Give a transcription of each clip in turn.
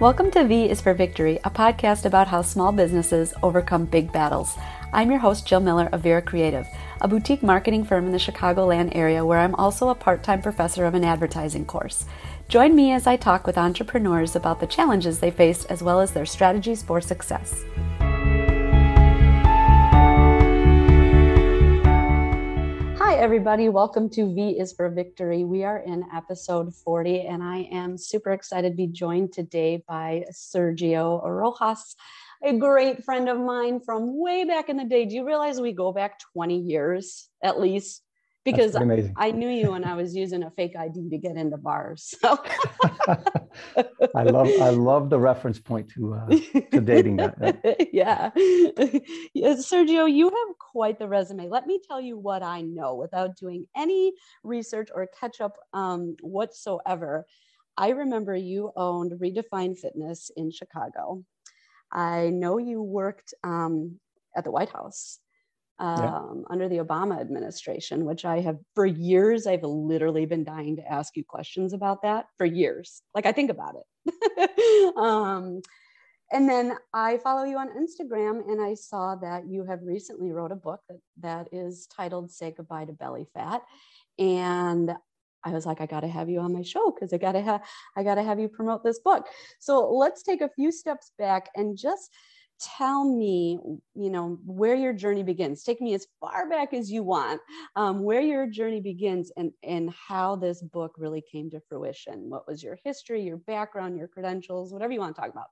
Welcome to V is for Victory, a podcast about how small businesses overcome big battles. I'm your host, Jill Miller of Vera Creative, a boutique marketing firm in the Chicagoland area where I'm also a part time professor of an advertising course. Join me as I talk with entrepreneurs about the challenges they faced as well as their strategies for success. Everybody. Welcome to V is for Victory. We are in episode 40, and I am super excited to be joined today by Sergio Rojas, a great friend of mine from way back in the day. Do you realize we go back 20 years at least? Because I knew you when I was using a fake ID to get into bars. So. I love I love the reference point to uh, to dating that. Yeah. yeah, Sergio, you have quite the resume. Let me tell you what I know without doing any research or catch up um, whatsoever. I remember you owned Redefine Fitness in Chicago. I know you worked um, at the White House um, yeah. under the Obama administration, which I have for years, I've literally been dying to ask you questions about that for years. Like I think about it. um, and then I follow you on Instagram and I saw that you have recently wrote a book that, that is titled Say Goodbye to Belly Fat. And I was like, I got to have you on my show because I got to have I got to have you promote this book. So let's take a few steps back and just tell me you know where your journey begins. Take me as far back as you want um, where your journey begins and and how this book really came to fruition. What was your history your background your credentials whatever you want to talk about.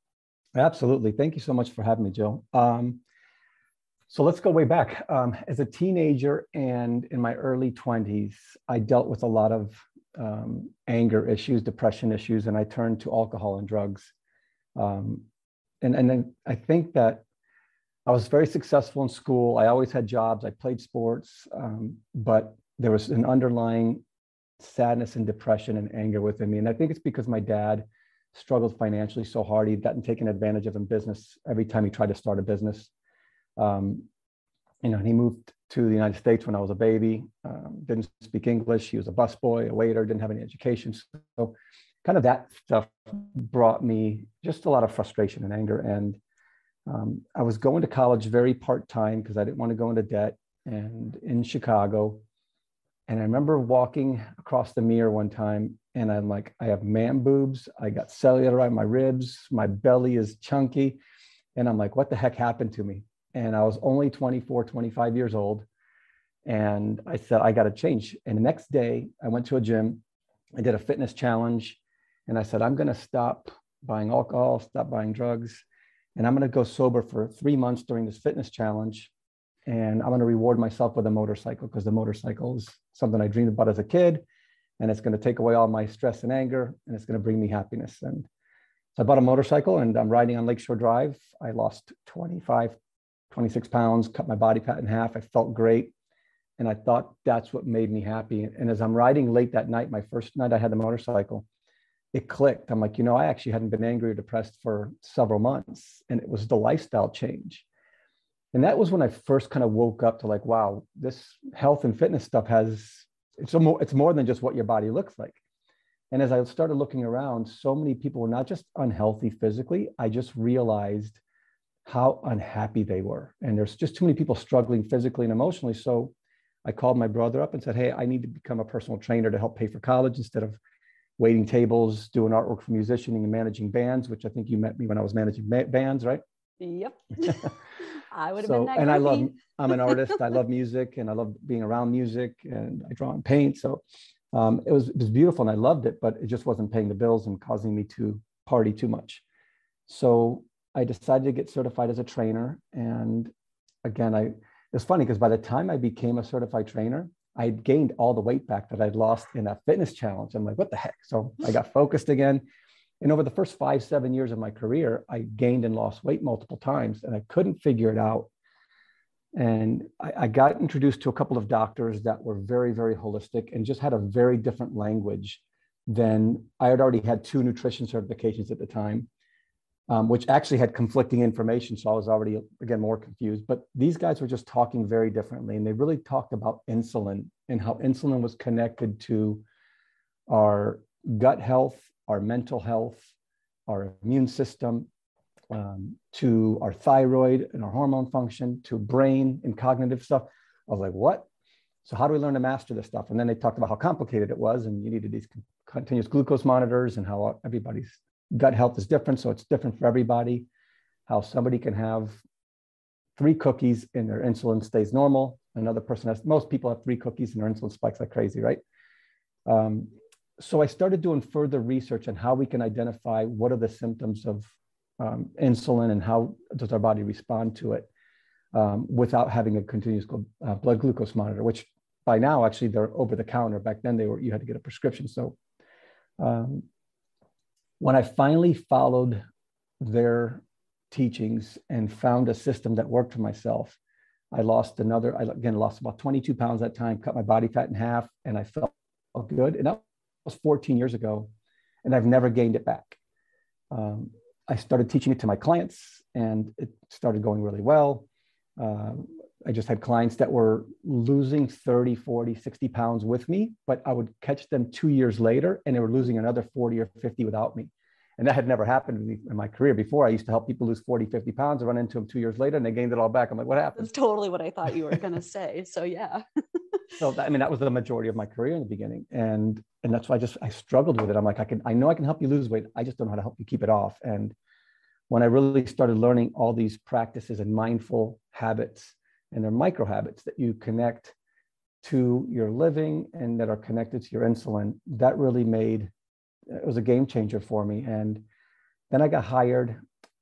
Absolutely. Thank you so much for having me jill. Um, so let's go way back. Um, as a teenager and in my early 20s i dealt with a lot of um, anger issues depression issues and i turned to alcohol and drugs um, and and then I think that I was very successful in school. I always had jobs. I played sports, um, but there was an underlying sadness and depression and anger within me. And I think it's because my dad struggled financially so hard. He'd gotten taken advantage of in business every time he tried to start a business. Um, you know, and he moved to the United States when I was a baby. Um, didn't speak English. He was a busboy, a waiter, didn't have any education. So kind of that stuff brought me just a lot of frustration and anger. And um, I was going to college very part time because I didn't want to go into debt and in Chicago. And I remember walking across the mirror one time and I'm like, I have man boobs. I got cellulite on my ribs. My belly is chunky. And I'm like, what the heck happened to me? And I was only 24, 25 years old. And I said, I got to change. And the next day, I went to a gym. I did a fitness challenge and I said, I'm going to stop buying alcohol, stop buying drugs, and I'm going to go sober for three months during this fitness challenge. And I'm going to reward myself with a motorcycle because the motorcycle is something I dreamed about as a kid. And it's going to take away all my stress and anger, and it's going to bring me happiness. And so I bought a motorcycle and I'm riding on Lakeshore Drive. I lost 25, 26 pounds, cut my body fat in half. I felt great. And I thought that's what made me happy. And as I'm riding late that night, my first night I had the motorcycle, it clicked. I'm like, you know, I actually hadn't been angry or depressed for several months. And it was the lifestyle change. And that was when I first kind of woke up to like, wow, this health and fitness stuff has, it's, more, it's more than just what your body looks like. And as I started looking around, so many people were not just unhealthy physically, I just realized how unhappy they were. And there's just too many people struggling physically and emotionally. So I called my brother up and said, Hey, I need to become a personal trainer to help pay for college instead of waiting tables, doing artwork for musicianing and managing bands, which I think you met me when I was managing bands, right? Yep. I would have so, been that. And I love, I'm an artist. I love music and I love being around music and I draw and paint. So um, it was, it was beautiful and I loved it, but it just wasn't paying the bills and causing me to party too much. So I decided to get certified as a trainer. And again, I, it's funny because by the time I became a certified trainer, I gained all the weight back that I'd lost in a fitness challenge. I'm like, what the heck? So I got focused again. And over the first five, seven years of my career, I gained and lost weight multiple times and I couldn't figure it out. And I, I got introduced to a couple of doctors that were very, very holistic and just had a very different language than I had already had two nutrition certifications at the time um, which actually had conflicting information. So I was already, again, more confused. But these guys were just talking very differently. And they really talked about insulin and how insulin was connected to our gut health, our mental health, our immune system, um, to our thyroid and our hormone function, to brain and cognitive stuff. I was like, what? So how do we learn to master this stuff? And then they talked about how complicated it was, and you needed these continuous glucose monitors, and how everybody's gut health is different, so it's different for everybody. How somebody can have three cookies and their insulin stays normal. Another person has most people have three cookies and their insulin spikes like crazy, right? Um, so I started doing further research on how we can identify what are the symptoms of um, insulin and how does our body respond to it um, without having a continuous uh, blood glucose monitor, which by now actually they're over the counter. Back then they were you had to get a prescription. So um, when I finally followed their teachings and found a system that worked for myself, I lost another. I again lost about 22 pounds that time, cut my body fat in half, and I felt good. And that was 14 years ago, and I've never gained it back. Um, I started teaching it to my clients and it started going really well. Uh, I just had clients that were losing 30, 40, 60 pounds with me, but I would catch them two years later and they were losing another 40 or 50 without me. And that had never happened to me in my career before. I used to help people lose 40, 50 pounds and run into them two years later and they gained it all back. I'm like, what happened? That's totally what I thought you were going to say. So, yeah. so, that, I mean, that was the majority of my career in the beginning. And, and that's why I just, I struggled with it. I'm like, I can, I know I can help you lose weight. I just don't know how to help you keep it off. And when I really started learning all these practices and mindful habits, and they're micro habits that you connect to your living and that are connected to your insulin, that really made it was a game changer for me. And then I got hired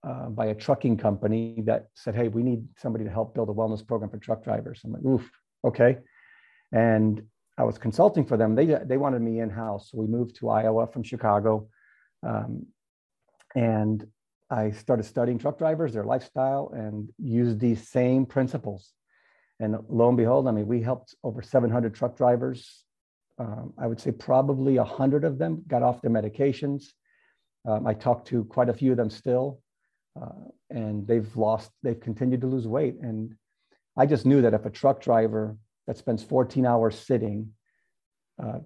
uh, by a trucking company that said, "Hey, we need somebody to help build a wellness program for truck drivers." I'm like, "Oof, okay." And I was consulting for them. They they wanted me in house, so we moved to Iowa from Chicago, um, and I started studying truck drivers, their lifestyle, and used these same principles. And lo and behold, I mean, we helped over 700 truck drivers. Um, I would say probably 100 of them got off their medications. Um, I talked to quite a few of them still, uh, and they've lost, they've continued to lose weight. And I just knew that if a truck driver that spends 14 hours sitting, uh,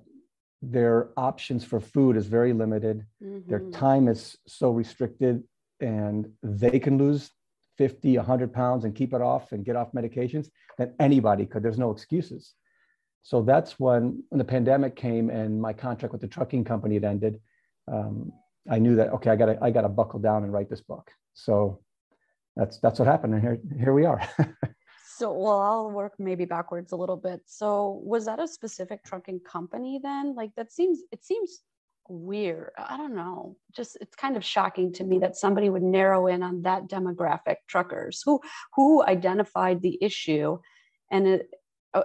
their options for food is very limited. Mm-hmm. Their time is so restricted and they can lose 50, 100 pounds and keep it off and get off medications, then anybody could. There's no excuses. So that's when, when the pandemic came and my contract with the trucking company had ended. Um, I knew that okay, I got to I got to buckle down and write this book. So that's that's what happened, and here here we are. so well, I'll work maybe backwards a little bit. So was that a specific trucking company then? Like that seems it seems weird. I don't know. Just it's kind of shocking to me that somebody would narrow in on that demographic truckers who who identified the issue and it, uh,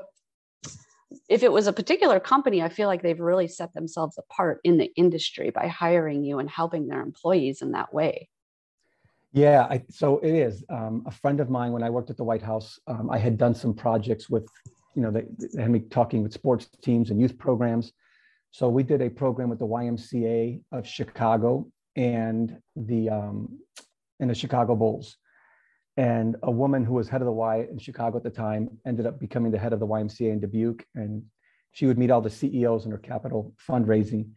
if it was a particular company, I feel like they've really set themselves apart in the industry by hiring you and helping their employees in that way. Yeah, I, so it is. Um, a friend of mine, when I worked at the White House, um, I had done some projects with, you know, they, they had me talking with sports teams and youth programs so we did a program with the YMCA of Chicago and the um, and the Chicago Bulls. And a woman who was head of the Y in Chicago at the time ended up becoming the head of the YMCA in Dubuque, and she would meet all the CEOs in her capital fundraising.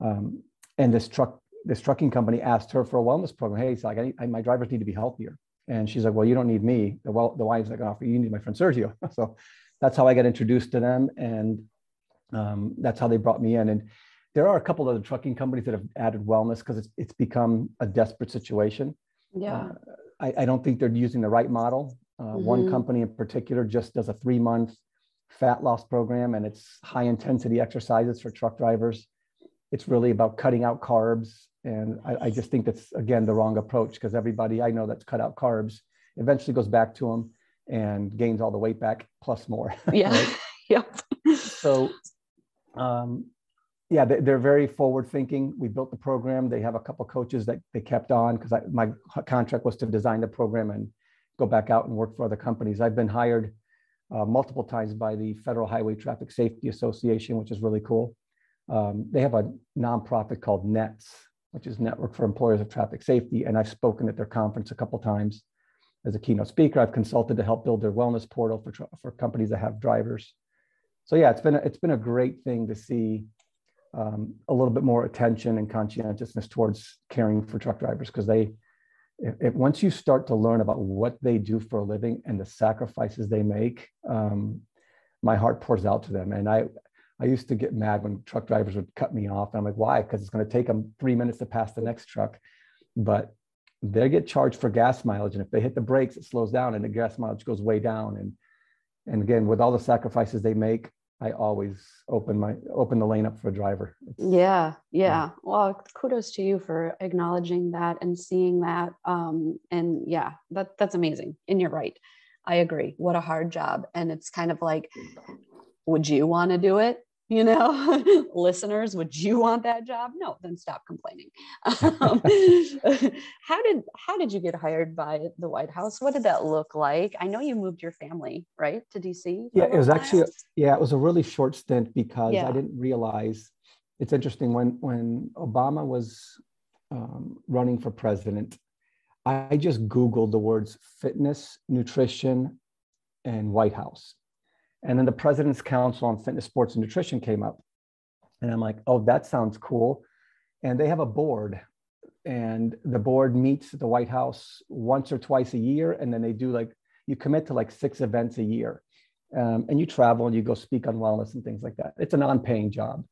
Um, and this truck this trucking company asked her for a wellness program. Hey, it's like I, I, my drivers need to be healthier, and she's like, well, you don't need me. The well the Y is like offer you need my friend Sergio. so that's how I got introduced to them, and um, that's how they brought me in. And there are a couple of the trucking companies that have added wellness because it's, it's become a desperate situation. Yeah. Uh, I, I, don't think they're using the right model. Uh, mm-hmm. One company in particular just does a three month fat loss program and it's high intensity exercises for truck drivers. It's really about cutting out carbs. And I, I just think that's, again, the wrong approach because everybody I know that's cut out carbs eventually goes back to them and gains all the weight back plus more. Yeah. yep. So um, yeah, they, are very forward thinking. We built the program. They have a couple coaches that they kept on because my contract was to design the program and go back out and work for other companies. I've been hired uh, multiple times by the Federal Highway Traffic Safety Association, which is really cool. Um, they have a nonprofit called NETS, which is Network for Employers of Traffic Safety, and I've spoken at their conference a couple times as a keynote speaker. I've consulted to help build their wellness portal for, for companies that have drivers so yeah, it's been a, it's been a great thing to see um, a little bit more attention and conscientiousness towards caring for truck drivers because they, if, if, once you start to learn about what they do for a living and the sacrifices they make, um, my heart pours out to them. And I, I used to get mad when truck drivers would cut me off. And I'm like, why? Because it's going to take them three minutes to pass the next truck. But they get charged for gas mileage. And if they hit the brakes, it slows down and the gas mileage goes way down. And and again, with all the sacrifices they make, I always open my open the lane up for a driver. yeah, yeah. Well, kudos to you for acknowledging that and seeing that. Um, and yeah, that that's amazing. And you're right. I agree. What a hard job. And it's kind of like, would you want to do it? You know? Listeners would you want that job? No then stop complaining. Um, how did how did you get hired by the white house? What did that look like? I know you moved your family right to dc yeah it was actually yeah it was a really short stint because yeah. i didn't realize it's interesting when when obama was um, running for president i just googled the words fitness nutrition and white house and then the President's Council on Fitness, Sports, and Nutrition came up. And I'm like, oh, that sounds cool. And they have a board, and the board meets at the White House once or twice a year. And then they do like, you commit to like six events a year. Um, and you travel and you go speak on wellness and things like that. It's a non paying job.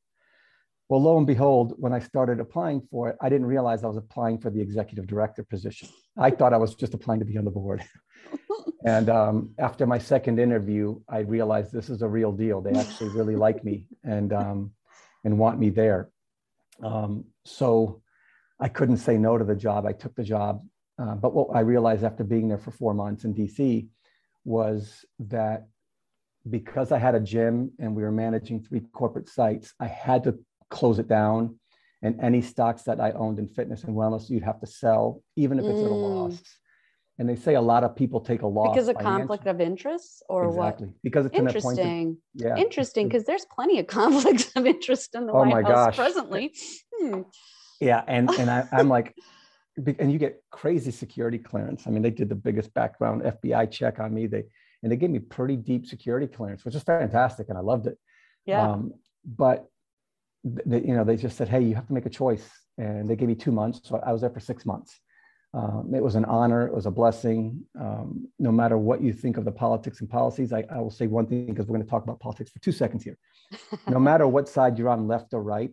Well, lo and behold, when I started applying for it, I didn't realize I was applying for the executive director position. I thought I was just applying to be on the board. and um, after my second interview, I realized this is a real deal. They actually really like me and um, and want me there. Um, so I couldn't say no to the job. I took the job. Uh, but what I realized after being there for four months in DC was that because I had a gym and we were managing three corporate sites, I had to close it down. And any stocks that I owned in fitness and wellness, you'd have to sell, even if it's mm. at a mm. loss. And they say a lot of people take a loss because of conflict of interest, or what? exactly. what? Because it's interesting. yeah, interesting. Because there's plenty of conflicts of interest in the oh White House gosh. presently. Hmm. Yeah, and and I, I'm like, and you get crazy security clearance. I mean, they did the biggest background FBI check on me. They and they gave me pretty deep security clearance, which is fantastic, and I loved it. Yeah. Um, but they, you know, they just said, hey, you have to make a choice. And they gave me two months. So I was there for six months. Um, it was an honor. It was a blessing. Um, no matter what you think of the politics and policies, I, I will say one thing because we're going to talk about politics for two seconds here. no matter what side you're on, left or right,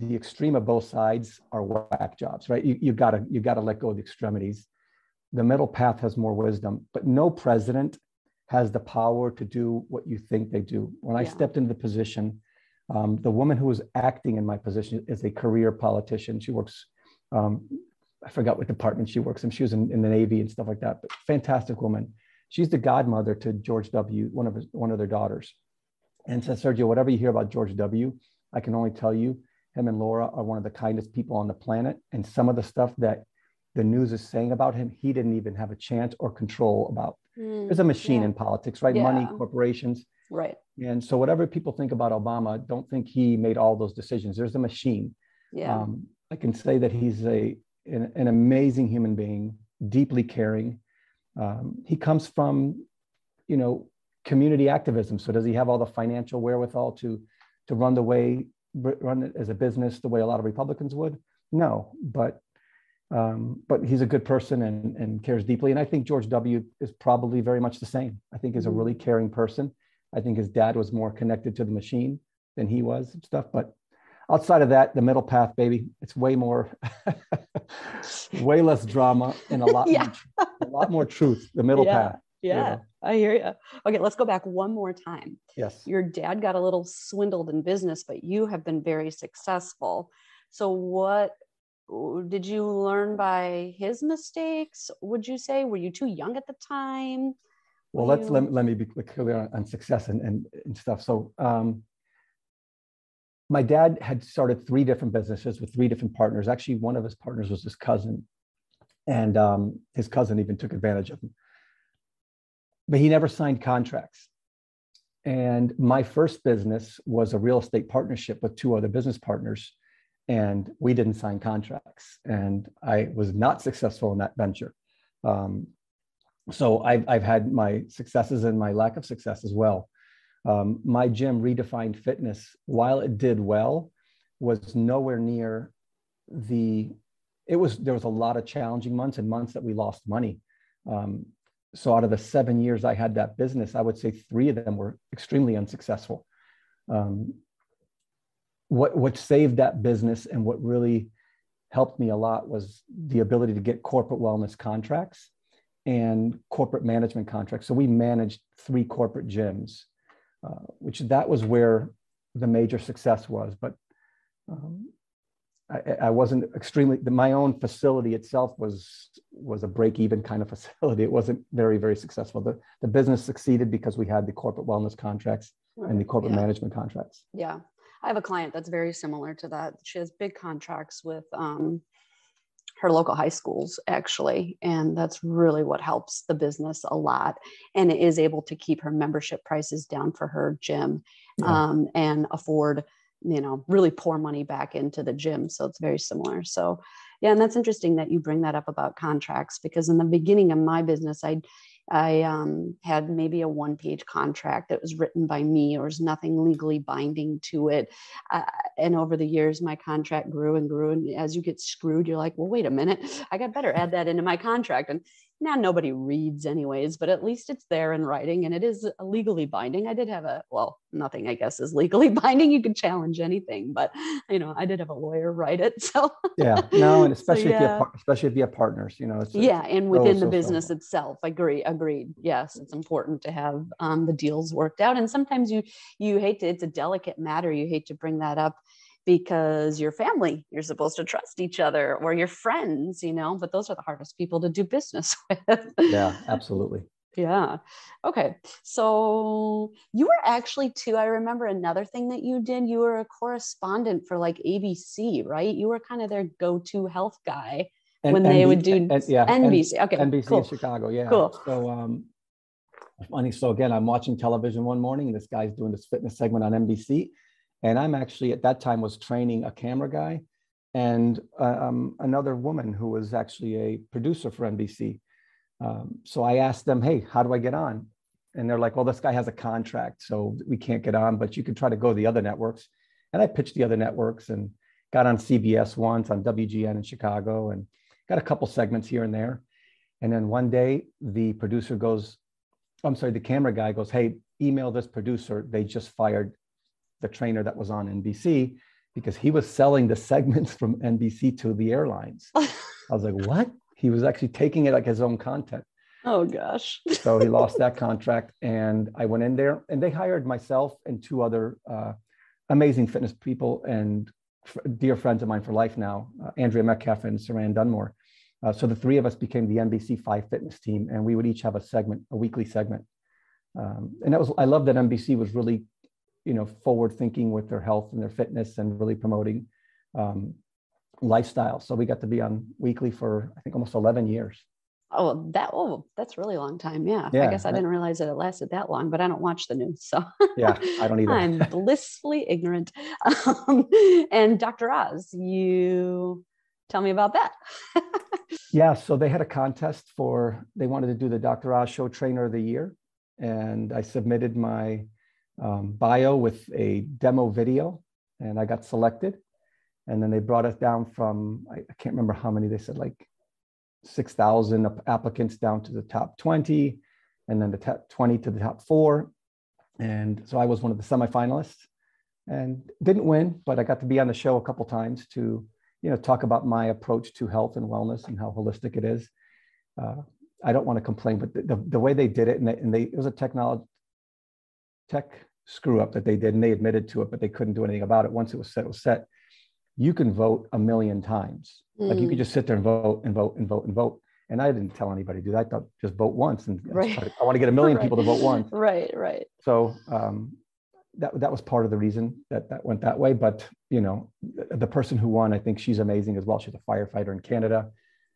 the extreme of both sides are whack jobs, right? You, you gotta you gotta let go of the extremities. The middle path has more wisdom, but no president has the power to do what you think they do. When I stepped into the position, um, the woman who was acting in my position is a career politician. She works, um, I forgot what department she works in. She was in, in, the Navy and stuff like that, but fantastic woman. She's the godmother to George W., one of his, one of their daughters. And says, Sergio, whatever you hear about George W., I can only tell you, him and Laura are one of the kindest people on the planet. And some of the stuff that the news is saying about him, he didn't even have a chance or control about. Mm, There's a machine yeah. in politics, right? Yeah. Money, corporations Right. And so whatever people think about Obama, don't think he made all those decisions. There's a machine. Yeah. Um, I can say that he's a an, an amazing human being, deeply caring. Um, he comes from, you know, community activism. So does he have all the financial wherewithal to to run the way run it as a business the way a lot of Republicans would? No, but um, but he's a good person and, and cares deeply. And I think George W. is probably very much the same. I think he's a mm-hmm. really caring person. I think his dad was more connected to the machine than he was and stuff. But outside of that, the middle path, baby, it's way more, way less drama and a lot, yeah. more, a lot more truth. The middle yeah. path. Yeah, you know? I hear you. Okay, let's go back one more time. Yes. Your dad got a little swindled in business, but you have been very successful. So, what did you learn by his mistakes? Would you say? Were you too young at the time? Well, let's you... let, let me be clear on, on success and, and, and stuff. So um, my dad had started three different businesses with three different partners. Actually, one of his partners was his cousin. And um, his cousin even took advantage of him. But he never signed contracts. And my first business was a real estate partnership with two other business partners. And we didn't sign contracts. And I was not successful in that venture. Um, so I've, I've had my successes and my lack of success as well. Um, my gym redefined fitness, while it did well, was nowhere near the it was there was a lot of challenging months and months that we lost money um, so out of the seven years i had that business i would say three of them were extremely unsuccessful um, what what saved that business and what really helped me a lot was the ability to get corporate wellness contracts and corporate management contracts. So we managed three corporate gyms uh, which that was where the major success was but um, I, I, wasn't extremely my own facility itself was was a break even kind of facility. It wasn't very very successful. The, the business succeeded because we had the corporate wellness contracts right. and the corporate yeah. management contracts. Yeah i have a client that's very similar to that she has big contracts with um, her local high schools actually and that's really what helps the business a lot and it is able to keep her membership prices down for her gym yeah. um, and afford you know really pour money back into the gym so it's very similar so yeah and that's interesting that you bring that up about contracts because in the beginning of my business i i um, had maybe a one page contract that was written by me or was nothing legally binding to it. Uh, and over the years my contract grew and grew and as you get screwed you're like well wait a minute. I got better add that into my contract. And now nobody reads anyways but at least it's there in writing and it is legally binding. I did have a well nothing i guess is legally binding. You can challenge anything but you know i did have a lawyer write it so. Yeah no and especially so, yeah. if you have, especially if you have partners you know yeah and within so, the business itself agree agreed. Yes it's important to have um, the deals worked out and sometimes you you hate to it's a delicate matter you hate to bring that up because your family you're supposed to trust each other or your friends you know but those are the hardest people to do business with. Yeah absolutely. Yeah. Okay so you were actually too i remember another thing that you did you were a correspondent for like abc right? You were kind of their go-to health guy and, when they would do and, yeah, nbc okay nbc cool. in chicago yeah. cool. So um funny so again i'm watching television one morning and this guy's doing this fitness segment on nbc and I'm actually at that time was training a camera guy and uh, um, another woman who was actually a producer for NBC. Um, so I asked them, hey, how do I get on? And they're like, well, this guy has a contract, so we can't get on, but you can try to go to the other networks. And I pitched the other networks and got on CBS once, on WGN in Chicago, and got a couple segments here and there. And then one day, the producer goes, I'm sorry, the camera guy goes, hey, email this producer. They just fired the trainer that was on NBC because he was selling the segments from NBC to the airlines. I was like, what? He was actually taking it like his own content. Oh gosh. so he lost that contract, and I went in there, and they hired myself and two other uh, amazing fitness people and f- dear friends of mine for life now, uh, Andrea Metcalf and Saran Dunmore. Uh, so the three of us became the NBC Five Fitness team, and we would each have a segment, a weekly segment. Um, and that was I love that NBC was really you know forward thinking with their health and their fitness and really promoting um, lifestyle. So we got to be on weekly for i think almost 11 years. Oh that oh that's really long time. Yeah, yeah i guess i didn't realize that it lasted that long but i don't watch the news so. Yeah i don't either. I'm blissfully ignorant. Um, and dr oz you tell me about that. Yeah so they had a contest for they wanted to do the dr oz show trainer of the year and i submitted my um, bio with a demo video, and I got selected. And then they brought us down from, I, I can't remember how many, they said like 6,000 applicants down to the top 20, and then the top 20 to the top four. And so I was one of the semifinalists and didn't win, but I got to be on the show a couple times to, you know, talk about my approach to health and wellness and how holistic it is. Uh, I don't want to complain, but the, the, way they did it, and, they, and they, it was a technology, tech screw up that they did and they admitted to it but they couldn't do anything about it. Once it was set it was set. You can vote a million times. Mm. like you could mm. just sit there and vote and vote and vote and vote. And i didn't tell anybody to do that. I thought just vote once and right. i want to get a million right. people to vote once. Right right. So um, that, that was part of the reason that that went that way. But you know the, the person who won i think she's amazing as well. She's a firefighter in canada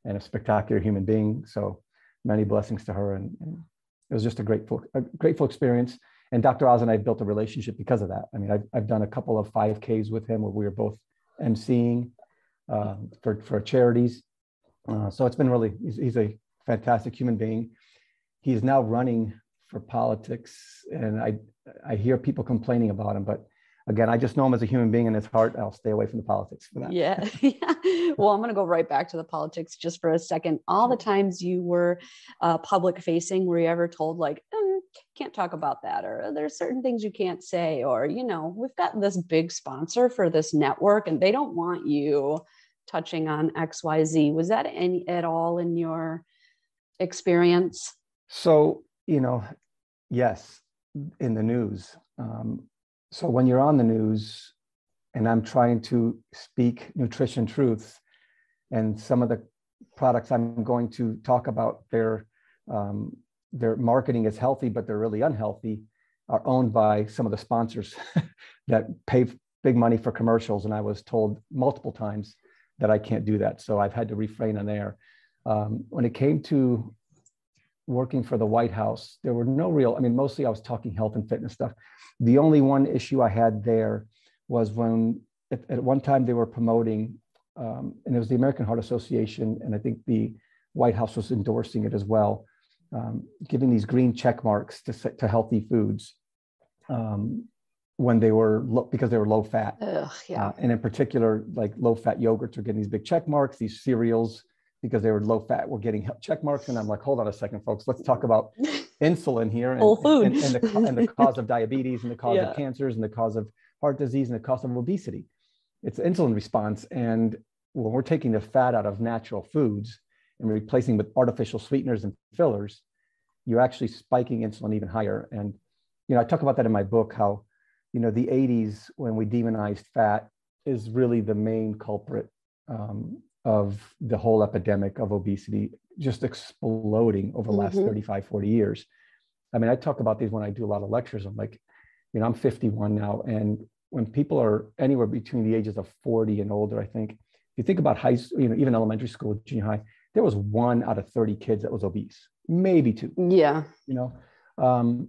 and a spectacular human being. So many blessings to her and, and it was just a grateful a grateful experience and Dr. Oz and I built a relationship because of that. I mean, I've, I've done a couple of 5Ks with him where we were both emceeing uh, for, for charities. Uh, so it's been really, he's, he's, a fantastic human being. He's now running for politics, and I, I hear people complaining about him, but again, I just know him as a human being in his heart. I'll stay away from the politics for that. Yeah. yeah. Well, I'm going to go right back to the politics just for a second. All the times you were uh, public facing, were you ever told, like, mm, can't talk about that, or there's certain things you can't say, or, you know, we've got this big sponsor for this network and they don't want you touching on XYZ? Was that any at all in your experience? So, you know, yes, in the news. Um, so when you're on the news and I'm trying to speak nutrition truths, and some of the products I'm going to talk about, their um, their marketing is healthy, but they're really unhealthy, are owned by some of the sponsors that pay big money for commercials. And I was told multiple times that I can't do that. So I've had to refrain on there. Um, when it came to working for the White House, there were no real, I mean, mostly I was talking health and fitness stuff. The only one issue I had there was when at, at one time they were promoting, um, and it was the American Heart Association, and I think the White House was endorsing it as well, um, giving these green check marks to, to healthy foods um, when they were low, because they were low fat. Ugh, yeah. Uh, and in particular, like low fat yogurts are getting these big check marks, these cereals because they were low fat were getting check marks. And I'm like, hold on a second, folks, let's talk about insulin here and, and, and, the, and the cause of diabetes and the cause yeah. of cancers and the cause of heart disease and the cause of obesity. It's insulin response. And when we're taking the fat out of natural foods and replacing with artificial sweeteners and fillers, you're actually spiking insulin even higher. And, you know, I talk about that in my book, how, you know, the 80s when we demonized fat is really the main culprit um, of the whole epidemic of obesity just exploding over the last mm-hmm. 35, 40 years. I mean, I talk about these when I do a lot of lectures. I'm like, you know, I'm 51 now. And when people are anywhere between the ages of 40 and older, I think, if you think about high, you know, even elementary school, junior high, there was one out of 30 kids that was obese, maybe two. Yeah. You know, um,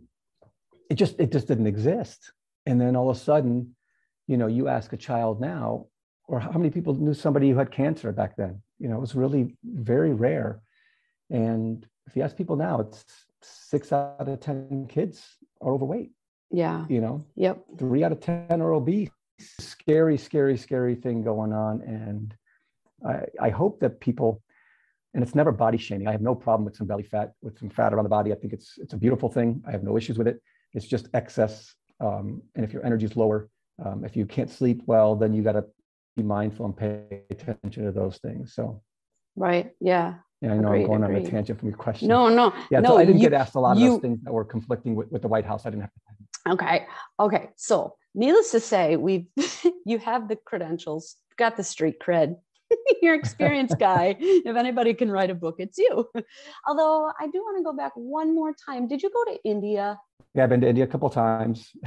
it just, it just didn't exist. And then all of a sudden, you know, you ask a child now, or how many people knew somebody who had cancer back then? You know, it was really very rare. And if you ask people now, it's six out of 10 kids are overweight. Yeah. You know, yep. Three out of 10 are obese. Scary, scary, scary thing going on. And I, I hope that people, and it's never body shaming. I have no problem with some belly fat, with some fat around the body. I think it's it's a beautiful thing. I have no issues with it. It's just excess. Um, and if your energy is lower, um, if you can't sleep well, then you got to be mindful and pay attention to those things. So, right, yeah. Yeah, I know agreed, I'm going agreed. on a tangent from your question. No, no, yeah. No, so I didn't you, get asked a lot of you, those things that were conflicting with, with the White House. I didn't have to. Okay, okay. So, needless to say, we've you have the credentials, got the street cred. You're experienced guy. if anybody can write a book, it's you. Although I do want to go back one more time. Did you go to India? Yeah, I've been to India a couple times.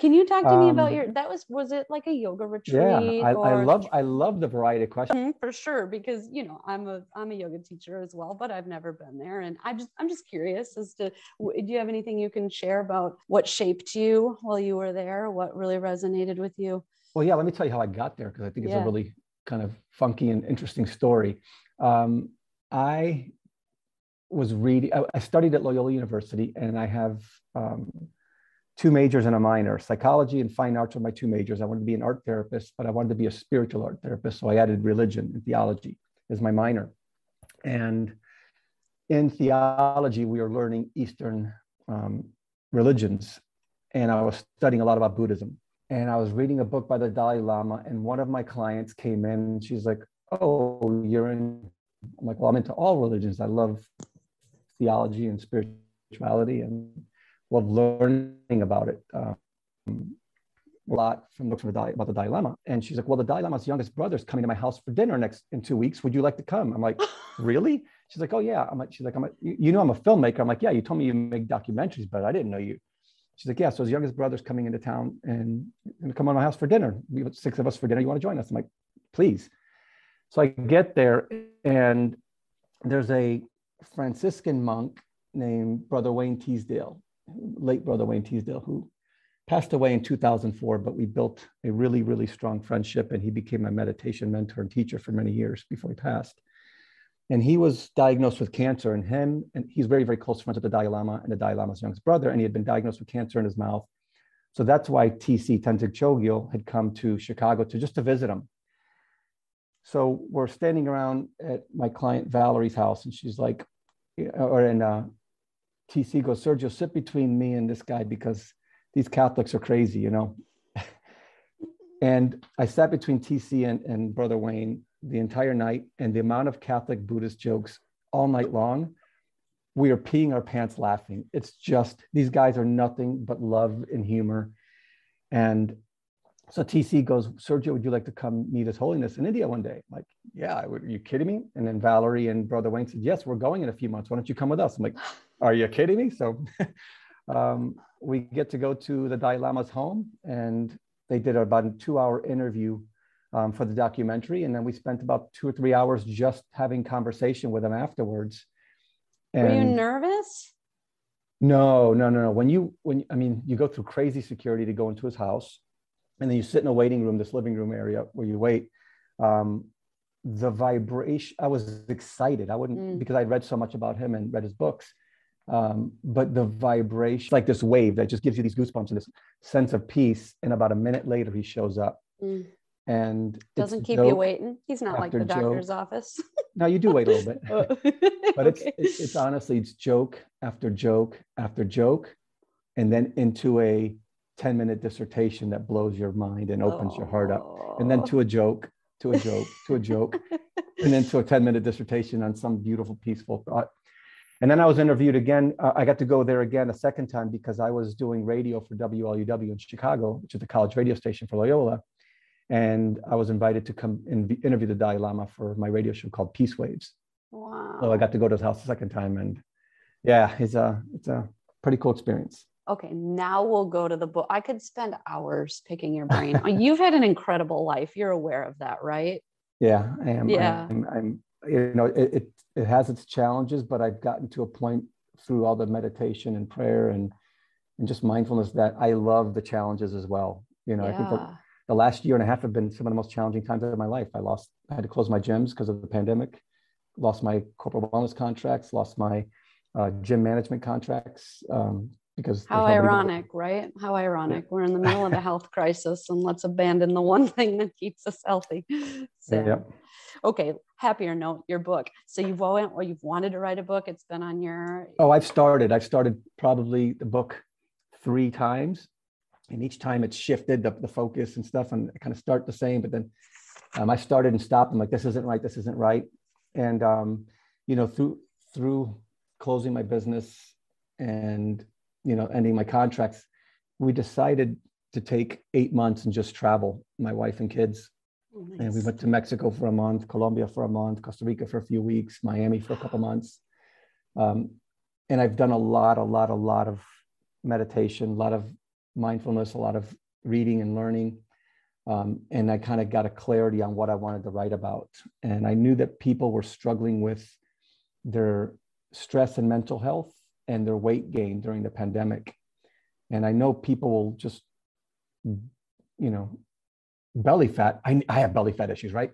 Can you talk to me about um, your that was was it like a yoga retreat? Yeah, I, or... I love I love the variety of questions. Mm-hmm, for sure, because you know I'm a I'm a yoga teacher as well, but I've never been there, and I just I'm just curious as to do you have anything you can share about what shaped you while you were there? What really resonated with you? Well, yeah, let me tell you how I got there because I think it's yeah. a really kind of funky and interesting story. Um, I was reading. I, studied at Loyola University, and I have. Um, two majors and a minor. Psychology and fine arts are my two majors. I wanted to be an art therapist, but I wanted to be a spiritual art therapist. So I added religion and theology as my minor. And in theology, we are learning Eastern um, religions. And I was studying a lot about Buddhism. And I was reading a book by the Dalai Lama. And one of my clients came in and she's like, Oh, you're in. I'm like, Well, I'm into all religions. I love theology and spirituality. And love learning about it um, a lot from books about the Dalai Lama. And she's like, well, the Dalai Lama's youngest brother is coming to my house for dinner next in two weeks. Would you like to come? I'm like, really? She's like, oh yeah. I'm like, she's like, I'm like, you know, I'm a filmmaker. I'm like, yeah, you told me you make documentaries, but I didn't know you. She's like, yeah. So his youngest brother's coming into town and come on my house for dinner. We have six of us for dinner. You want to join us? I'm like, please. So I get there and there's a Franciscan monk named Brother Wayne Teasdale late brother Wayne Teasdale, who passed away in 2004, but we built a really, really strong friendship and he became my meditation mentor and teacher for many years before he passed. And he was diagnosed with cancer and him, and he's very, very close friends with the Dalai Lama and the Dalai Lama's youngest brother. And he had been diagnosed with cancer in his mouth So that's why TC Tenzin Choegyal had come to Chicago to just to visit him. So we're standing around at my client Valerie's house, and she's like, or in uh, TC goes, Sergio, sit between me and this guy because these Catholics are crazy, you know. and I sat between TC and, and Brother Wayne the entire night, and the amount of Catholic Buddhist jokes all night long we are peeing our pants laughing. It's just these guys are nothing but love and humor. And so TC goes, Sergio, would you like to come meet His Holiness in India one day? I'm like, yeah, are you kidding me? And then Valerie and Brother Wayne said, yes, we're going in a few months. Why don't you come with us? I'm like, are you kidding me? So um, we get to go to the Dalai Lama's home and they did about a two hour interview um, for the documentary. And then we spent about two or three hours just having conversation with him afterwards. And Were you nervous? No, no, no, no. When you, when I mean, you go through crazy security to go into his house, and then you sit in a waiting room, this living room area where you wait. Um, the vibration, I was excited. I wouldn't mm. because I'd read so much about him and read his books. Um, but the vibration, like this wave that just gives you these goosebumps and this sense of peace. And about a minute later, he shows up. Mm and doesn't keep you waiting. He's not like the doctor's joke. office. no, you do wait a little bit, but it's, okay. it's it's honestly it's joke after joke after joke, and then into a ten minute dissertation that blows your mind and opens oh. your heart up, and then to a joke, to a joke, to a joke, and then to a ten minute dissertation on some beautiful peaceful thought. And then I was interviewed again. Uh, I got to go there again a second time because I was doing radio for WLUW in Chicago, which is the college radio station for Loyola and I was invited to come and interview the Dalai Lama for my radio show called Peace Waves. Wow! So I got to go to his house the second time, and yeah, it's a it's a pretty cool experience. Okay, now we'll go to the book. I could spend hours picking your brain. Uh, you've had an incredible life. You're aware of that, right? Yeah, I am. Yeah, I'm. I'm you know, it, it it has its challenges, but I've gotten to a point through all the meditation and prayer and and just mindfulness that I love the challenges as well. You know, yeah. I think the, last year and a half have been some of the most challenging times of my life. I lost, I had to close my gyms because of the pandemic, lost my corporate wellness contracts, lost my uh, gym management contracts. Um, because how ironic, right? How ironic. We're in the middle of a health crisis and let's abandon the one thing that keeps us healthy. So, yeah. okay, happier note, your book. So you've went or you've wanted to write a book. It's been on your. Oh, I've started. I've started probably the book three times and each time it's shifted the, the focus and stuff and I kind of start the same but then um, i started and stopped. I'm like this isn't right this isn't right. And um, you know through through closing my business and you know ending my contracts we decided to take eight months and just travel my wife and kids. Oh, nice. and we went to mexico for a month colombia for a month costa rica for a few weeks miami for a couple months. Um, and i've done a lot a lot a lot of meditation a lot of mindfulness, a lot of reading and learning. Um, and I kind of got a clarity on what I wanted to write about. And I knew that people were struggling with their stress and mental health and their weight gain during the pandemic. And I know people will just, you know, belly fat. I, I have belly fat issues, right?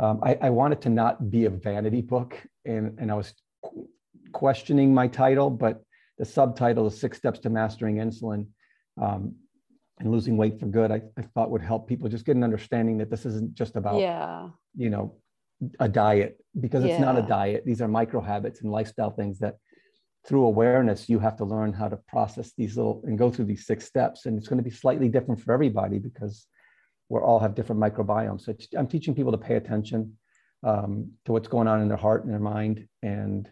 Um, I, I wanted to not be a vanity book. And, and I was questioning my title, but the subtitle is Six Steps to Mastering Insulin um, and losing weight for good, I, I, thought would help people just get an understanding that this isn't just about, yeah. you know, a diet because it's yeah. not a diet. These are micro habits and lifestyle things that through awareness, you have to learn how to process these little and go through these six steps. And it's going to be slightly different for everybody because we all have different microbiomes. So I'm teaching people to pay attention um, to what's going on in their heart and their mind. And,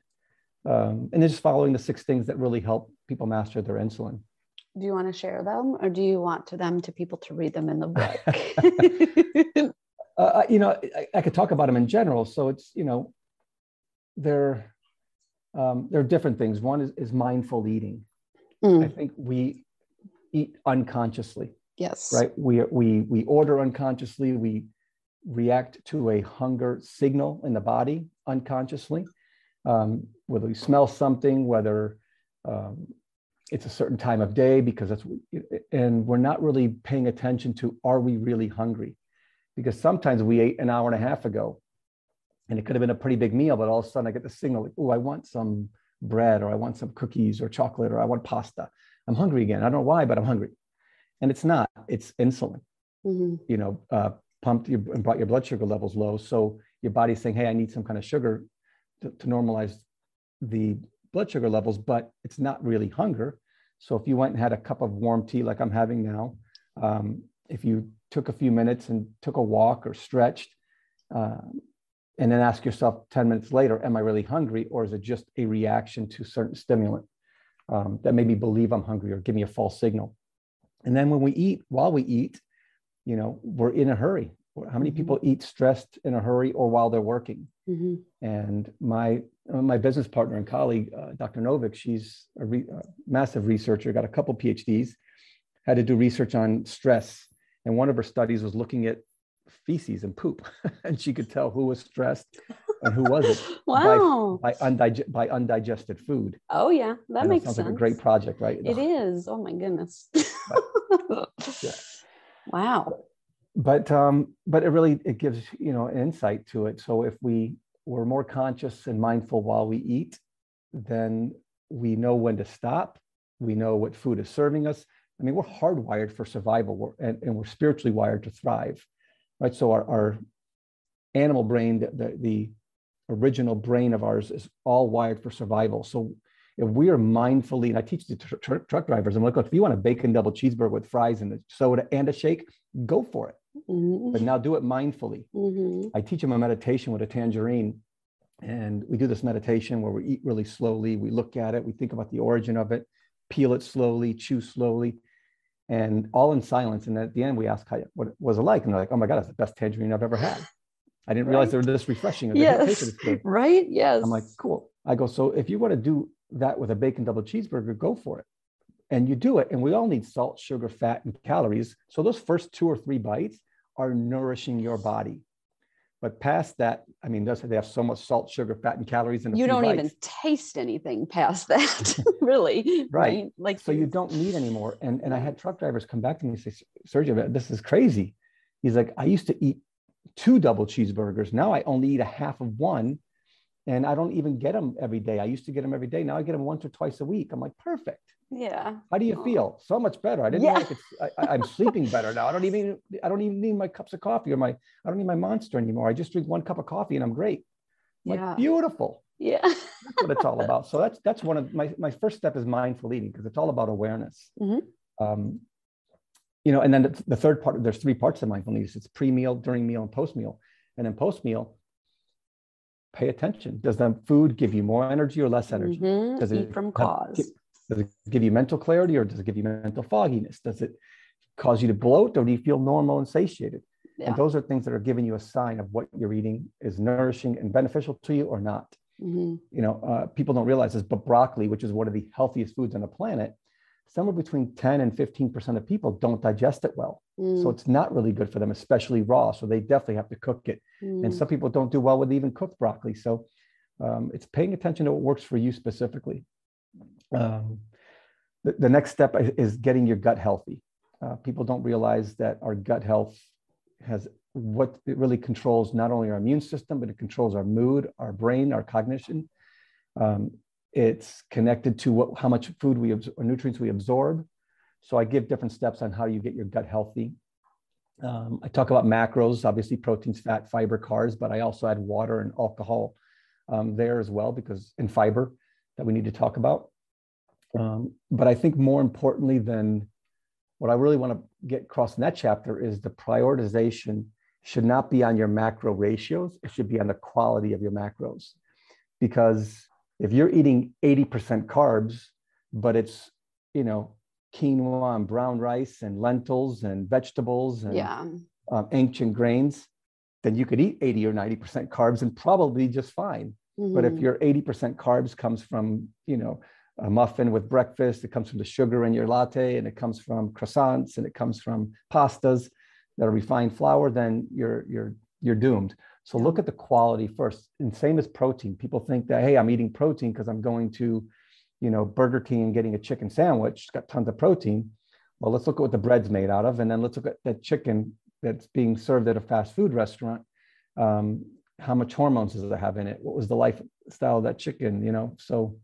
um, and just following the six things that really help people master their insulin do you want to share them or do you want to them to people to read them in the book? Uh, you know I, I, could talk about them in general so it's you know they're um, there are different things. One is, is mindful eating. Mm. i think we eat unconsciously yes. right? We we we order unconsciously. We react to a hunger signal in the body unconsciously um, whether we smell something whether um, it's a certain time of day because that's and we're not really paying attention to are we really hungry because sometimes we ate an hour and a half ago and it could have been a pretty big meal but all of a sudden i get the signal like oh i want some bread or i want some cookies or chocolate or i want pasta i'm hungry again i don't know why but i'm hungry and it's not. It's insulin. Mm-hmm. You know, uh, pumped your and brought your blood sugar levels low. So your body's saying, "Hey, I need some kind of sugar to, to normalize the blood sugar levels," but it's not really hunger. So if you went and had a cup of warm tea like I'm having now, um, if you took a few minutes and took a walk or stretched, uh, and then ask yourself 10 minutes later, am I really hungry? Or is it just a reaction to certain stimulant um, that made me believe I'm hungry or give me a false signal? And then when we eat, while we eat, you know, we're in a hurry. How many Mhm. people eat stressed in a hurry or while they're working? Mm-hmm. And my my business partner and colleague, uh, Dr. Novick, she's a re, uh, massive researcher, got a couple PhDs, had to do research on stress. And one of her studies was looking at feces and poop, and she could tell who was stressed and who wasn't Wow. by, undige- by undigested food. oh yeah, that makes sounds sense. like a great project, right? It is. Oh my goodness. Yeah. Wow. but um, but it really it gives you know an insight to it. So if we were more conscious and mindful while we eat, then we know when to stop. We know what food is serving us. I mean, we're hardwired for survival, we're, and, and we're spiritually wired to thrive, right? So our, our animal brain, the, the, the original brain of ours, is all wired for survival. So if we are mindfully, and I teach the tr- tr- truck drivers, I'm like, look, if you want a bacon double cheeseburger with fries and a soda and a shake, go for it. Mhm. But now do it mindfully. Mhm. I teach them a meditation with a tangerine. And we do this meditation where we eat really slowly. We look at it, we think about the origin of it, peel it slowly, chew slowly, and all in silence. And at the end, we ask how, what was it like? And they're like, oh my God, that's the best tangerine I've ever had. I didn't realize they were this refreshing. or they didn't taste Yes. Right. Yes. I'm like, cool. I go, so if you want to do that with a bacon double cheeseburger, go for it. And you do it. And we all need salt, sugar, fat, and calories. So those first two or three bites are nourishing your body. But past that, I mean, those- they have so much salt, sugar, fat, and calories in a you don't bites. even taste anything past that, really. Right. Like so you don't need anymore. And and I had truck drivers come back to me and say, Sergio, this is crazy. He's like, I used to eat two double cheeseburgers. Now I only eat a half of one. And I don't even get them every day. I used to get them every day. Now I get them once or twice a week. I'm like, perfect. Yeah. How do you feel? So much better. I didn't Yeah. know I could. I, I- I'm sleeping better now. I don't even. I don't even need my cups of coffee or my. I don't need my monster anymore. I just drink one cup of coffee and I'm great. I'm Yeah. Like beautiful. Yeah. That's what it's all about. So that's that's one of my my first step is mindful eating because it's all about awareness. Mhm. Um, you know, and then the, the third part. There's three parts of mindfulness. It's pre-meal, during meal, and post-meal. And then post-meal, pay attention. Does the food give you more energy or less energy? Mhm. Does Eat it from have- cause. Does it give you mental clarity or does it give you mental fogginess? Does it cause you to bloat or do you feel normal and satiated? Yeah. And those are things that are giving you a sign of what you're eating is nourishing and beneficial to you or not. Mhm. You know, uh, people don't realize this, but broccoli, which is one of the healthiest foods on the planet, somewhere between 10 and 15% of people don't digest it well. So Mm, it's not really good for them, especially raw. So they definitely have to cook it. And mm. some people don't do well with even cooked broccoli. So um, it's paying attention to what works for you specifically. Um, the, the next step is getting your gut healthy. Uh, people don't realize that our gut health has what it really controls not only our immune system, but it controls our mood, our brain, our cognition. Um, it's connected to what, how much food we abs- or nutrients we absorb. So I give different steps on how you get your gut healthy. Um, I talk about macros, obviously proteins, fat, fiber, carbs, but I also add water and alcohol um, there as well because in fiber that we need to talk about. Um, but I think more importantly than what I really want to get across in that chapter is the prioritization should not be on your macro ratios. It should be on the quality of your macros. Because if you're eating 80% carbs, but it's, you know, quinoa and brown rice and lentils and vegetables and Yeah. um, ancient grains, then you could eat 80 or 90% carbs and probably just fine. But if Mhm. your 80% carbs comes from, you know, a muffin with breakfast, it comes from the sugar in your latte, and it comes from croissants, and it comes from pastas that are refined flour, then you're you're you're doomed. So look at the quality first. And same as protein. People think that hey, I'm eating protein because I'm going to, you know, Burger King and getting a chicken sandwich. It's got tons of protein. Well, let's look at what the bread's made out of, and then let's look at that chicken that's being served at a fast food restaurant. Um, how much hormones does it have in it? What was the lifestyle of that chicken? You know, so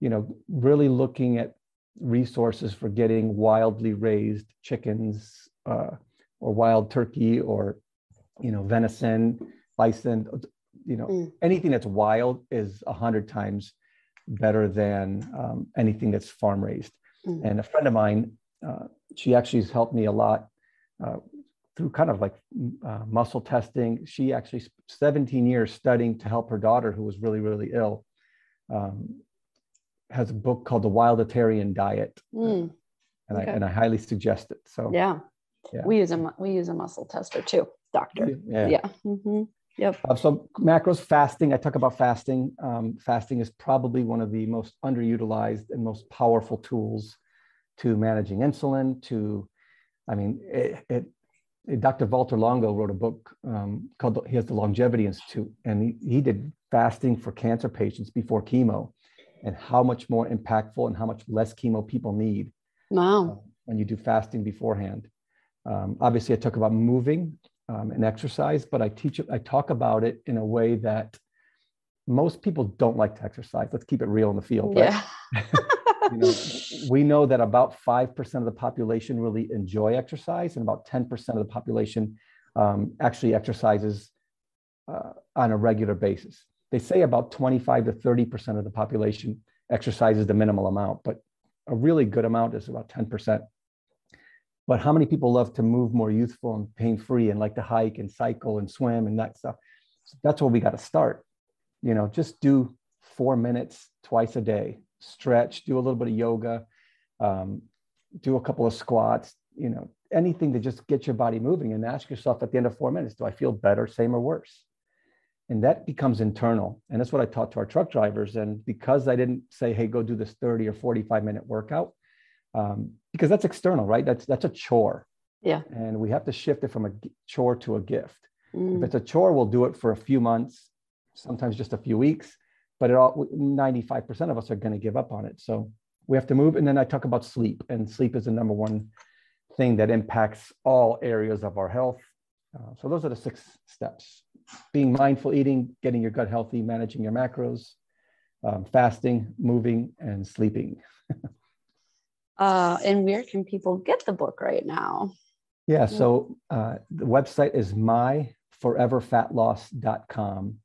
you know, really looking at resources for getting wildly raised chickens uh, or wild turkey or you know venison bison you know mm. anything that's wild is a hundred times better than um, anything that's farm raised mm. and a friend of mine uh, she actually has helped me a lot uh, through kind of like uh, muscle testing she actually 17 years studying to help her daughter who was really really ill um, has a book called The Wildatarian Diet, mm. and okay. I and I highly suggest it. So yeah, yeah. we use a we use a muscle tester too, doctor. Yeah. yeah. Mm-hmm. Yep. Uh, so macros fasting. I talk about fasting. Um, fasting is probably one of the most underutilized and most powerful tools to managing insulin. To, I mean, it, it Dr. Walter Longo wrote a book um, called, he has the Longevity Institute, and he, he did fasting for cancer patients before chemo and how much more impactful and how much less chemo people need. Wow. Uh, when you do fasting beforehand. Um, obviously, I talk about moving um, and exercise, but I teach it, I talk about it in a way that most people don't like to exercise. Let's keep it real in the field. Right? Yeah. you know, we know that about 5% of the population really enjoy exercise and about 10% of the population um, actually exercises uh, on a regular basis. They say about 25 to 30% of the population exercises the minimal amount, but a really good amount is about 10%. But how many people love to move more youthful and pain free and like to hike and cycle and swim and that stuff? So that's where we got to start. You know, just do four minutes twice a day stretch, do a little bit of yoga, um, do a couple of squats, you know, anything to just get your body moving and ask yourself at the end of four minutes, do I feel better, same, or worse? And that becomes internal. And that's what I taught to our truck drivers. And because I didn't say, hey, go do this 30 or 45 minute workout, um, because that's external, right? That's that's a chore. Yeah. And we have to shift it from a chore to a gift. Mm. If it's a chore, we'll do it for a few months, sometimes just a few weeks but it all 95% of us are going to give up on it. So we have to move. And then I talk about sleep, and sleep is the number one thing that impacts all areas of our health. Uh, so those are the six steps: being mindful eating, getting your gut healthy, managing your macros, um, fasting, moving, and sleeping. uh, and where can people get the book right now? Yeah, so uh, the website is myforeverfatloss.com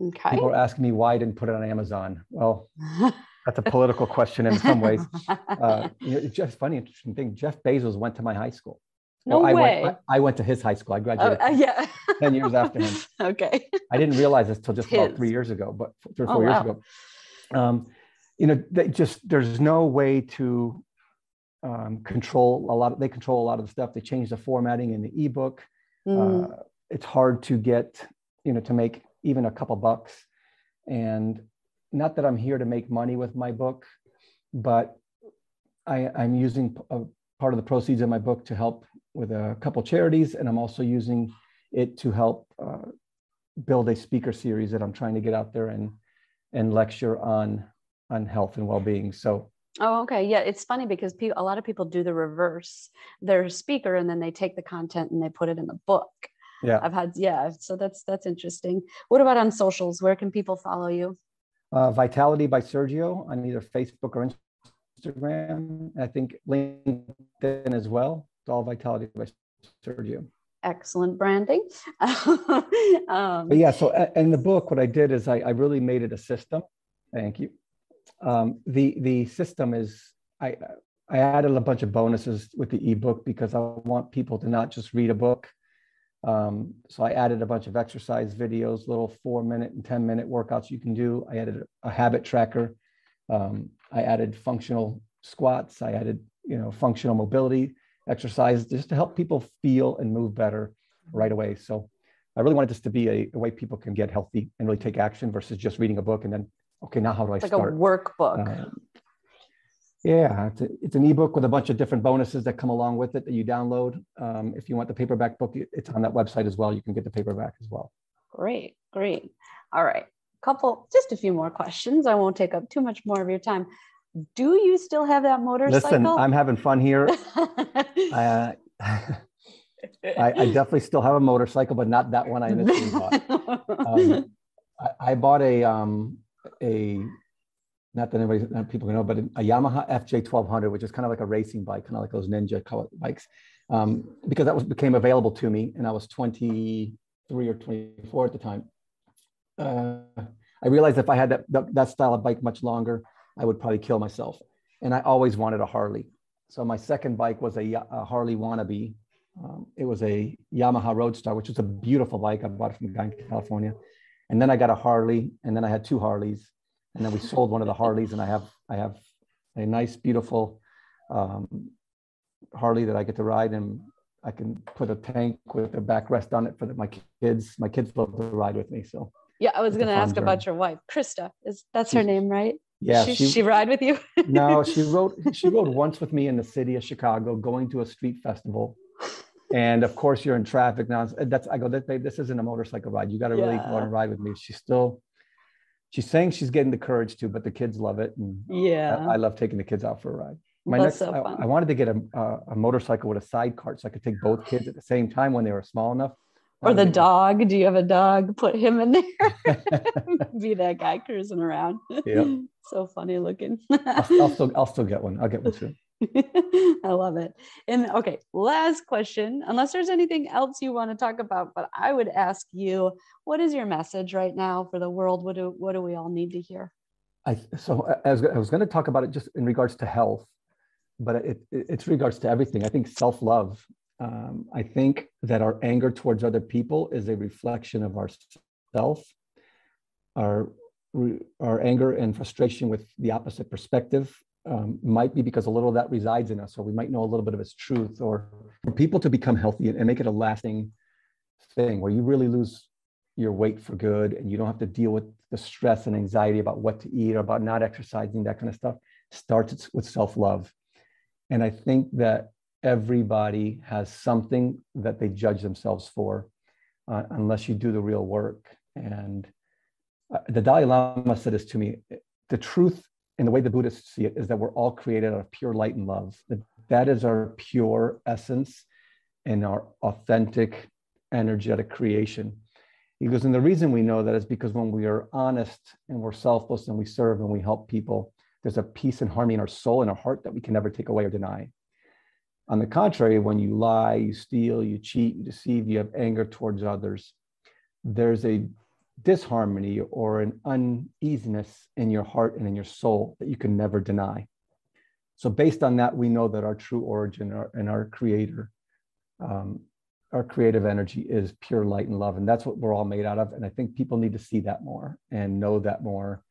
Okay. People are asking me why I didn't put it on Amazon. Well, that's a political question in some ways. Uh, you know, it's just funny, interesting thing. Jeff Bezos went to my high school. No well, way. I went, I, I, went to his high school. I graduated oh, uh, yeah. 10 years after him. Okay. I didn't realize this till just his. about three years ago, but three or oh, four oh, years wow. ago. Um, you know, they just there's no way to um, control a lot. Of, they control a lot of the stuff. They change the formatting in the ebook. Mm. Uh, it's hard to get, you know, to make even a couple bucks. And not that I'm here to make money with my book, but I, I'm using a part of the proceeds of my book to help with a couple charities, and I'm also using it to help uh, build a speaker series that I'm trying to get out there and and lecture on on health and well-being. So Oh, okay. Yeah, it's funny because pe- a lot of people do the reverse. They're a speaker and then they take the content and they put it in the book yeah i've had yeah so that's that's interesting what about on socials where can people follow you uh, vitality by sergio on either facebook or instagram i think linkedin as well. It's all vitality by sergio. Excellent branding. Um, but yeah so in the book what i did is I, I really made it a system. Thank you. Um, the the system is i i added a bunch of bonuses with the ebook because i want people to not just read a book. Um, so I added a bunch of exercise videos, little four minute and 10 minute workouts you can do. I added a habit tracker. Um, I added functional squats. I added, you know, functional mobility exercises just to help people feel and move better right away. So I really wanted this to be a, a way people can get healthy and really take action versus just reading a book and then, okay, now how do I it's start? Like a workbook. Uh, yeah, it's, a, it's, an ebook with a bunch of different bonuses that come along with it that you download. Um, if you want the paperback book, it's on that website as well. You can get the paperback as well. Great, great. All right, couple, just a few more questions. I won't take up too much more of your time. Do you still have that motorcycle? Listen, I'm having fun here. I, I, I, definitely still have a motorcycle, but not that one I initially bought. Um, I, I, bought a um, a not that anybody, not people can know, but a Yamaha FJ 1200, which is kind of like a racing bike, kind of like those Ninja bikes, um, because that was became available to me, and I was 23 or 24 at the time. Uh, I realized if I had that, that, that style of bike much longer, I would probably kill myself. And I always wanted a Harley. So my second bike was a, a Harley wannabe. Um, it was a Yamaha Roadstar, which was a beautiful bike. I bought it from a guy in California. And then I got a Harley, and then I had two Harleys, and then we sold one of the Harleys, and I have I have a nice, beautiful um, Harley that I get to ride, and I can put a tank with a backrest on it for the, my kids. My kids love to ride with me, so yeah. I was going to ask about your wife, Krista. Is that's her name, right? Yeah, she, she, she ride with you. no, she rode. She rode once with me in the city of Chicago, going to a street festival and of course you're in traffic now that's i go that babe this isn't a motorcycle ride you got to yeah. really want to ride with me she's still she's saying she's getting the courage to but the kids love it and yeah i, I love taking the kids out for a ride my that's next so I, I, wanted to get a, a, a motorcycle with a side cart so i could take both kids at the same time when they were small enough or the dog do you have a dog put him in there be that guy cruising around yeah so funny looking I'll, I'll, still i'll still get one i'll get one soon I love it. And okay, last question, unless there's anything else you want to talk about, but I would ask you, what is your message right now for the world? What do what do we all need to hear? I so as I was going to talk about it just in regards to health, but it, it it's regards to everything. I think self-love. Um, I think that our anger towards other people is a reflection of ourself. Our our anger and frustration with the opposite perspective um, might be because a little of that resides in us, or we might know a little bit of its truth, or for people to become healthy and, and make it a lasting thing where you really lose your weight for good and you don't have to deal with the stress and anxiety about what to eat or about not exercising, that kind of stuff, starts with self love. And I think that everybody has something that they judge themselves for uh, unless you do the real work. And uh, the Dalai Lama said this to me the truth and the way the Buddhists see it is that we're all created out of pure light and love. That that is our pure essence and our authentic energetic creation. He goes, and the reason we know that is because when we are honest and we're selfless and we serve and we help people, there's a peace and harmony in our soul and our heart that we can never take away or deny. On the contrary, when you lie, you steal, you cheat, you deceive, you have anger towards others, there's a disharmony or an uneasiness in your heart and in your soul that you can never deny. So, based on that, we know that our true origin and our creator, um, our creative energy is pure light and love. And that's what we're all made out of. And I think people need to see that more and know that more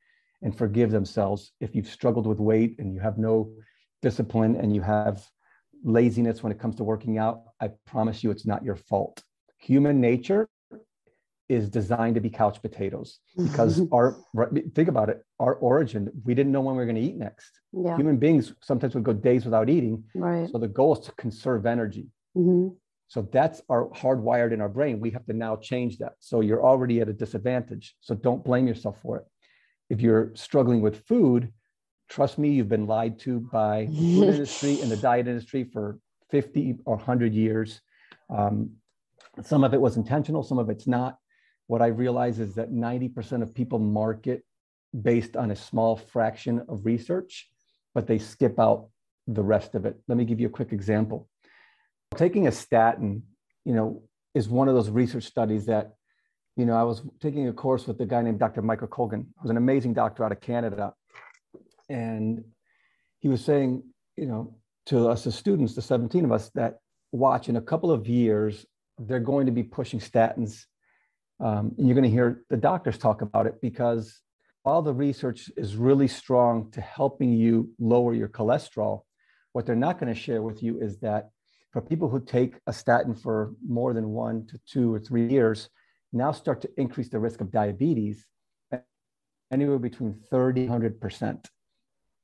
and forgive themselves. If you've struggled with weight and you have no discipline and you have laziness when it comes to working out, I promise you it's not your fault. Human nature is designed to be couch potatoes because our think about it our origin we didn't know when we were going to eat next. Yeah. human beings sometimes would go days without eating. Right. So the goal is to conserve energy. Mm-hmm. so that's our hardwired in our brain. We have to now change that. So you're already at a disadvantage. So don't blame yourself for it. If you're struggling with food trust me you've been lied to by the food industry and the diet industry for 50 or 100 years um, some of it was intentional some of it's not what I realize is that 90% of people market based on a small fraction of research, but they skip out the rest of it. Let me give you a quick example. Taking a statin, you know, is one of those research studies that, you know, I was taking a course with a guy named Dr. Michael Colgan, who's an amazing doctor out of Canada. And he was saying, you know, to us as students, the 17 of us, that watch in a couple of years, they're going to be pushing statins um, and you're going to hear the doctors talk about it because all the research is really strong to helping you lower your cholesterol. What they're not going to share with you is that for people who take a statin for more than one to two or three years, now start to increase the risk of diabetes anywhere between 30 100%.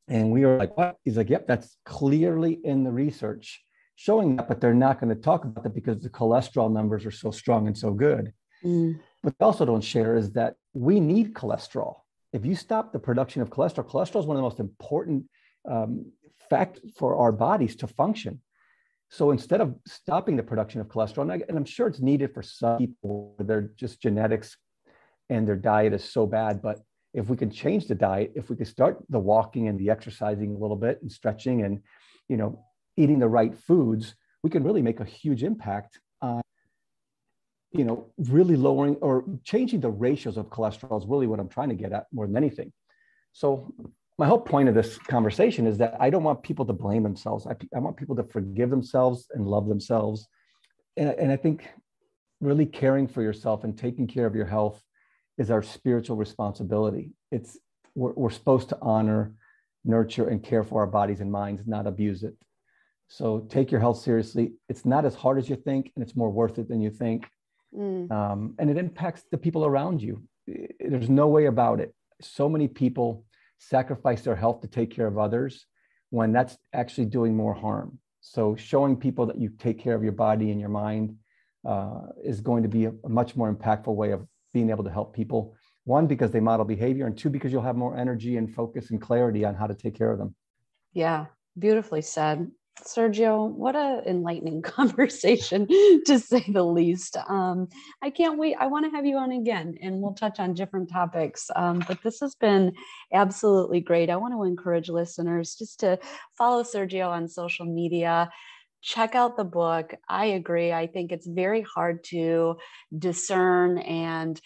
And we were like, what? He's like, yep, that's clearly in the research showing that, but they're not going to talk about that because the cholesterol numbers are so strong and so good. Mm. What they also don't share is that we need cholesterol. If you stop the production of cholesterol, cholesterol is one of the most important um, fact for our bodies to function. So instead of stopping the production of cholesterol, and, I, I'm sure it's needed for some people, they're just genetics and their diet is so bad, but if we could change the diet, if we could start the walking and the exercising a little bit and stretching and, you know, eating the right foods, we can really make a huge impact on, you know, really lowering or changing the ratios of cholesterol is really what I'm trying to get at more than anything. So my whole point of this conversation is that I don't want people to blame themselves. I, I want people to forgive themselves and love themselves. And, and I think really caring for yourself and taking care of your health is our spiritual responsibility. It's we're, we're supposed to honor, nurture, and care for our bodies and minds, not abuse it. So take your health seriously. It's not as hard as you think, and it's more worth it than you think. Mm. Um, and it impacts the people around you. There's no way about it. So many people sacrifice their health to take care of others when that's actually doing more harm. So showing people that you take care of your body and your mind uh, is going to be a, a much more impactful way of being able to help people. One, because they model behavior, and two, because you'll have more energy and focus and clarity on how to take care of them. Yeah, beautifully said. Sergio, what a enlightening conversation to say the least. Um, I can't wait. I want to have you on again and we'll touch on different topics. Um, but this has been absolutely great. I want to encourage listeners just to follow Sergio on social media check out the book. I agree. I think it's very hard to discern and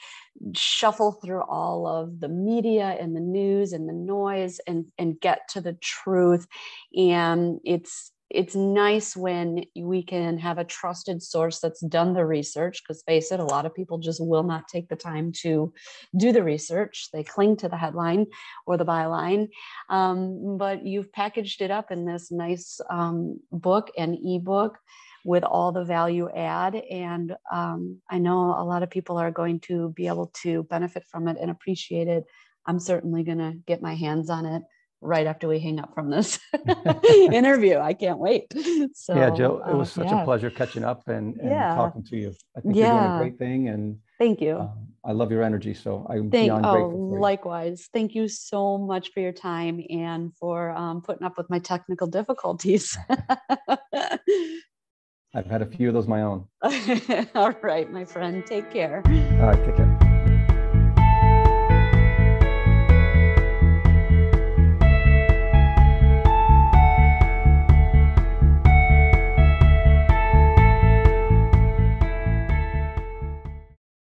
shuffle through all of the media and the news and the noise and, and get to the truth. And it's it's nice when we can have a trusted source that's done the research because face it a lot of people just will not take the time to do the research. They cling to the headline or the byline. Um, but you've packaged it up in this nice um, book and ebook with all the value add. And um, i know a lot of people are going to be able to benefit from it and appreciate it. I'm certainly going to get my hands on it right after we hang up from this interview. I can't wait. So yeah, Joe, it was uh, such yeah. a pleasure catching up and, and yeah. talking to you. I think yeah. you're doing a great thing and thank you. Um, I love your energy. So I'm Thank, beyond oh, grateful. For likewise. Thank you so much for your time and for um, putting up with my technical difficulties. I've had a few of those my own. All right, my friend. Take care. All right, take care.